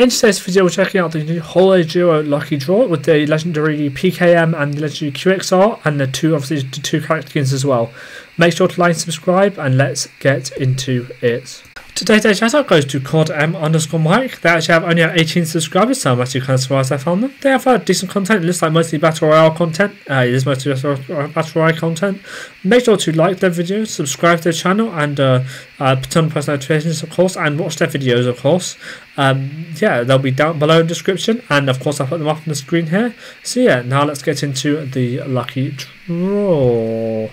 In today's video, we're checking out the new Holiday Duo Lucky Draw with the legendary PKM and the legendary QXR, and the two obviously the two character skins as well. Make sure to like and subscribe, and let's get into it. Today's shout out goes to COD M underscore Mike. They actually have only 18 subscribers, so I'm actually kind of surprised I found them. They have uh, decent content. It looks like mostly Battle Royale content. Uh, it is mostly Battle Royale content. Make sure to like their videos, subscribe to their channel, and uh, uh, turn on post notifications, of course, and watch their videos, of course. Um, yeah, they'll be down below in the description, and of course, I'll put them up on the screen here. So, yeah, now let's get into the lucky draw.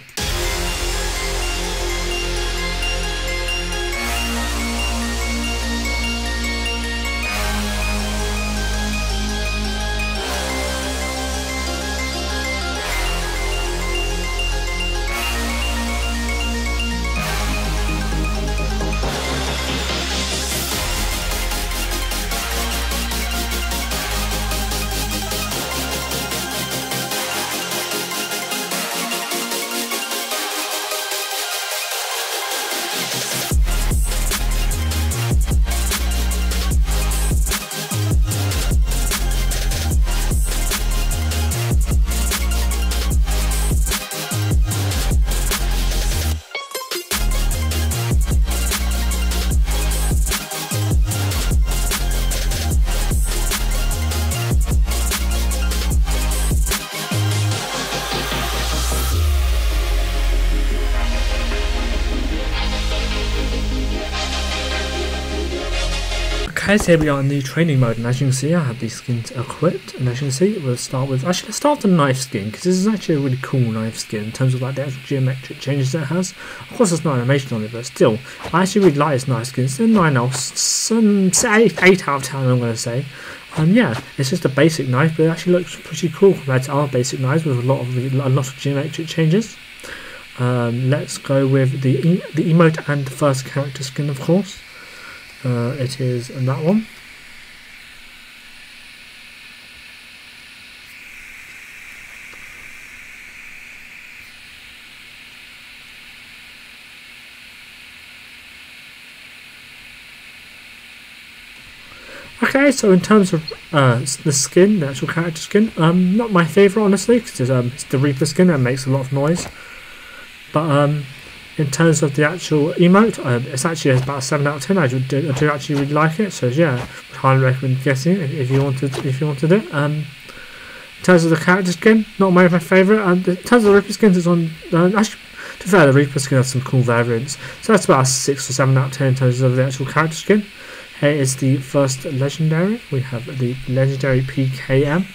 So here we are in the training mode, and as you can see, I have these skins equipped, and as you can see, we'll start with, actually, let's start with the knife skin, because this is actually a really cool knife skin, in terms of like the actual geometric changes it has. Of course, there's no animation on it, but still, I actually really like this knife skin, it's a 9 out, some, 8, 8 out of 10, I'm going to say. Um, yeah, it's just a basic knife, but it actually looks pretty cool compared to our basic knives with a lot of a lot of geometric changes. Um, let's go with the the emote and the first character skin, of course. Uh, it is that one. Okay, so in terms of uh, the skin, the actual character skin, um, not my favourite honestly, because um, it's the Reaper skin and makes a lot of noise. But um, in terms of the actual emote, um, it's actually about a seven out of ten. I do, I do actually really like it. So yeah, highly recommend getting it if you wanted if you wanted it. Um, in terms of the character skin, not my favourite. And in terms of the Reaper skins, it's on. Uh, actually, to be fair, the Reaper skin has some cool variants. So that's about a six or seven out of ten in terms of the actual character skin. Here is the first legendary. We have the legendary PKM.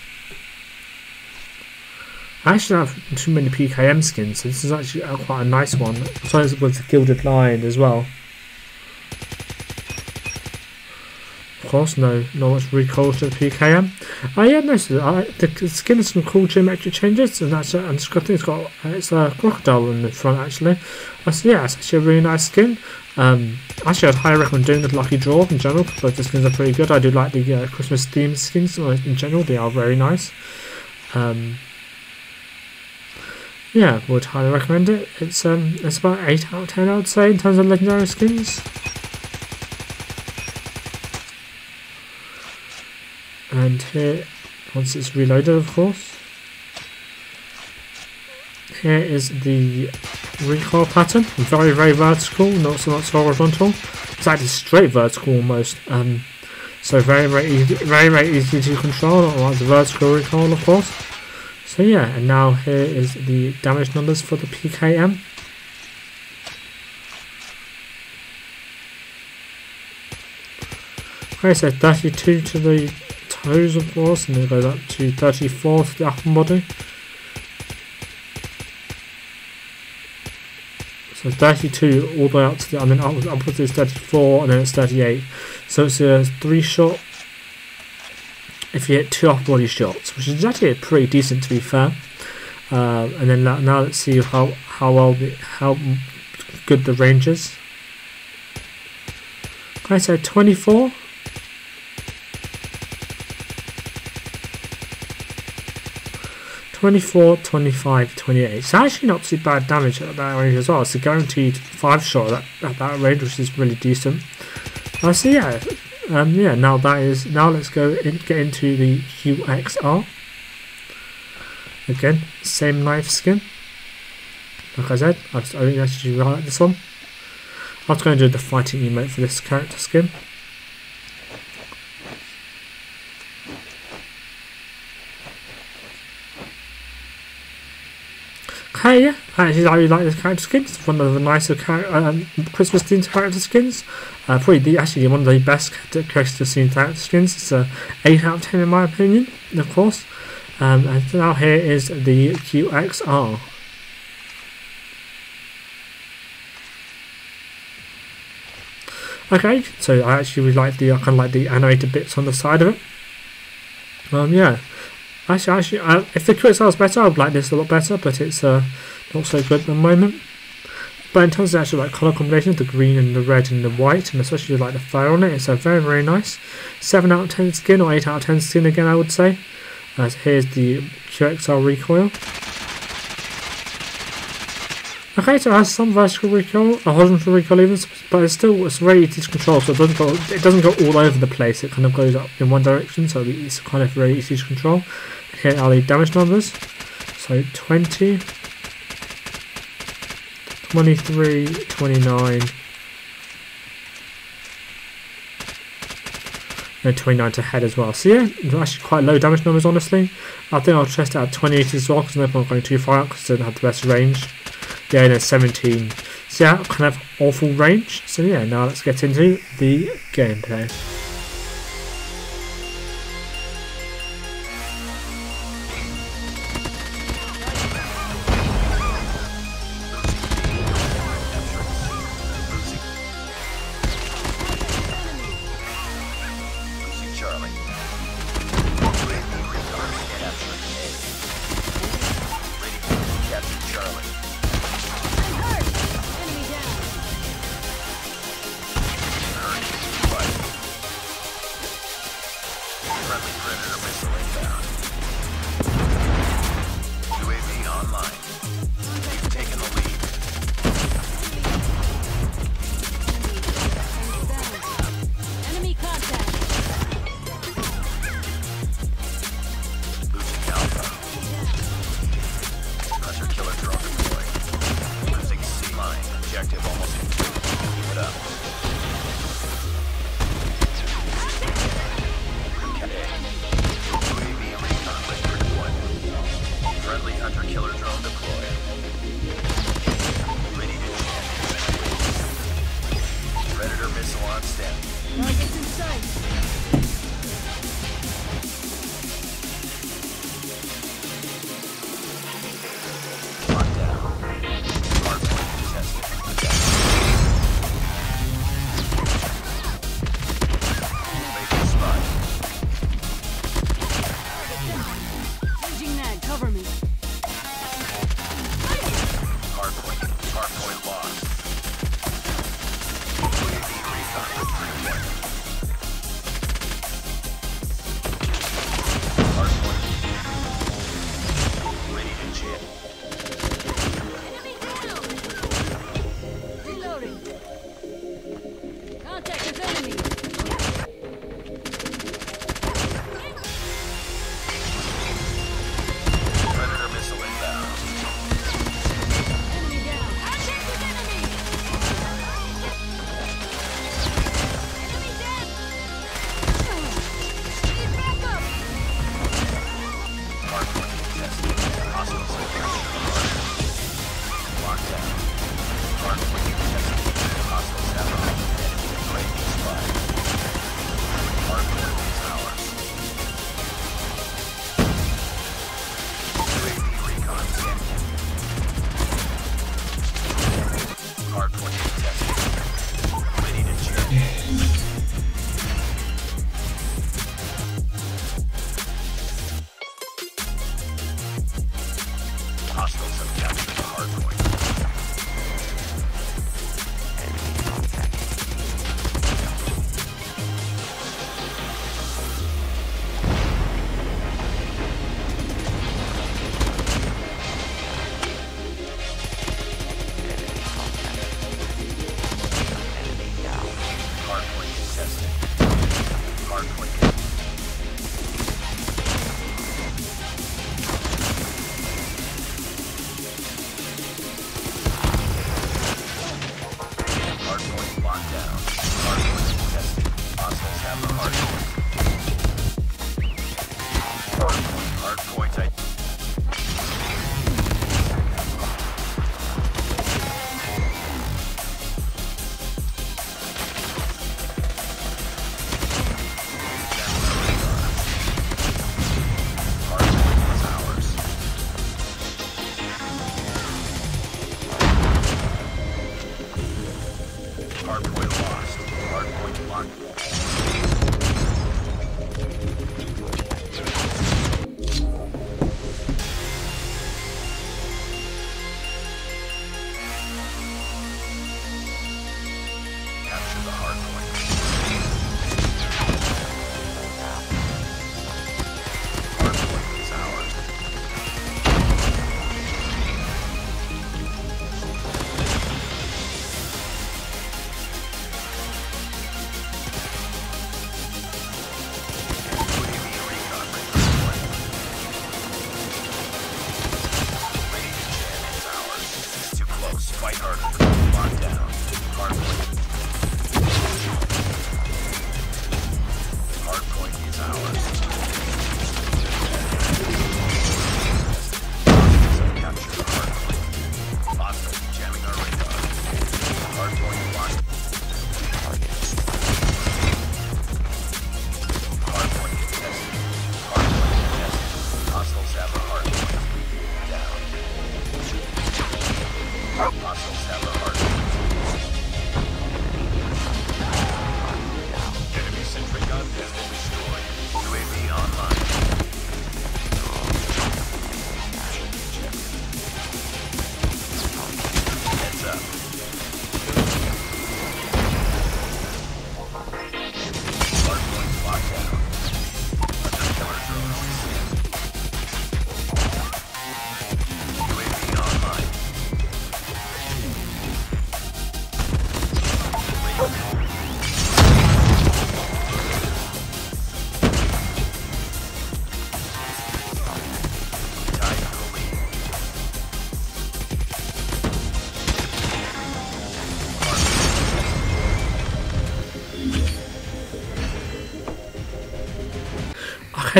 I actually have too many PKM skins, so this is actually quite a nice one. Besides with the Gilded Lion as well. Of course, no, no much recoil to the PKM. I yeah, no, I, the skin has some cool geometric changes, and that's and I think it's got it's a crocodile in the front actually. Uh, so yeah, it's actually a really nice skin. Um, actually, I'd highly recommend doing the Lucky Draw in general. Both the skins are pretty good. I do like the uh, Christmas themed skins in general. They are very nice. Um, yeah, would highly recommend it. It's um, it's about eight out of ten, I would say, in terms of legendary skins. And here, once it's reloaded, of course. Here is the recoil pattern. Very, very vertical, not so much horizontal. It's actually straight vertical almost. Um, so very, very easy, very, very easy to control. Not like the vertical recoil, of course. So yeah, and now here is the damage numbers for the PKM. Okay, so 32 to the toes of course, and then it goes up to 34 to the upper body. So 32 all the way up to the, and then upwards is 34, and then it's 38. So it's a three shot if you hit two off body shots, which is actually pretty decent to be fair. Uh, and then now, now, let's see how how well the, how good the range is. Okay, so 24. Twenty-four, twenty-five, twenty-eight. It's actually not too bad damage at that range as well. It's a guaranteed five shot at, at that range, which is really decent. Uh, so yeah, um, yeah, now that is now let's go in, get into the QXR. Again, same knife skin. Like I said, I, just, think actually like this one. I was going to do the fighting emote for this character skin. Actually I really like this character skin. It's one of the nicer um, Christmas themed character skins. Uh, probably the, actually one of the best Christmas themed character skins. It's a 8 out of 10 in my opinion, of course. Um, and now here is the QXR. Okay, so I actually really like the I kind of like the animated bits on the side of it. Um, yeah, actually, actually, uh, if the QXR was better, I'd like this a lot better, but it's uh, not so good at the moment. But in terms of actual like colour combination, the green and the red and the white, and especially like the fur on it, it's a very very nice. Seven out of ten skin or eight out of ten skin again, I would say. As here's the QXR recoil. Okay, so it has some vertical recoil, a horizontal recoil even, but it's still it's very easy to control, so it doesn't go it doesn't go all over the place. It kind of goes up in one direction, so it's kind of very easy to control. Here are the damage numbers. So 20, 23, 29, and 29 to head as well. So yeah, actually quite low damage numbers honestly. I think I'll test it at 28 as well because I'm not going too far out because it doesn't have the best range yeah, no, 17. So yeah, kind of awful range. So yeah, now let's get into the gameplay. objective almost complete. Keep it up.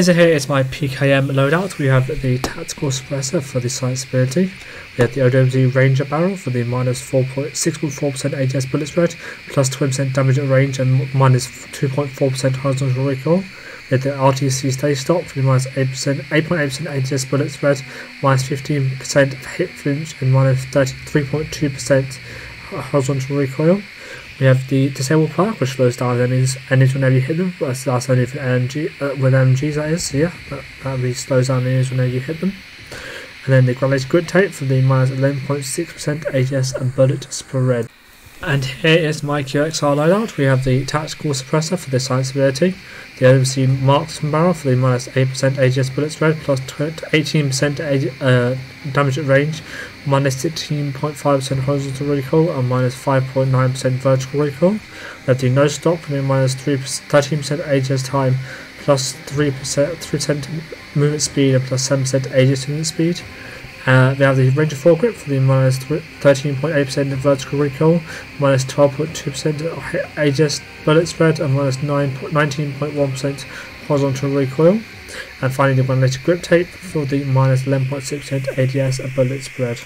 So here is my PKM loadout. We have the tactical suppressor for the science ability. We have the OWC Ranger barrel for the minus 6.4% ADS bullet spread, plus 20% damage at range and minus 2.4% horizontal recoil. We have the RTC Steady Stock for the minus 8%, 8.8% ADS bullet spread, minus 15% hit flinch and minus 3.2% horizontal recoil. We have the disable perk, which slows down enemies, enemies whenever you hit them. That's, that's only for MG, uh, with MGs, that is. So yeah, that, that really slows down enemies whenever you hit them. And then the granulated grip tape for the minus 11.6% ADS and bullet spread. And here is my QXR loadout. We have the tactical suppressor for the science ability, the OWC marksman barrel for the minus 8% ADS bullet spread, plus 18% uh, damage at range, minus 16.5% horizontal recoil, and minus 5.9% vertical recoil. We have the no stock for the minus 3 13% ADS time, plus 3%, 3% movement speed, and plus 7% ADS movement speed. Uh, we have the Ranger foregrip for the minus 13.8% vertical recoil, minus 12.2% ADS bullet spread, and minus 19.1% horizontal recoil. And finally, the granulated grip tape for the minus 11.6% ADS bullet spread.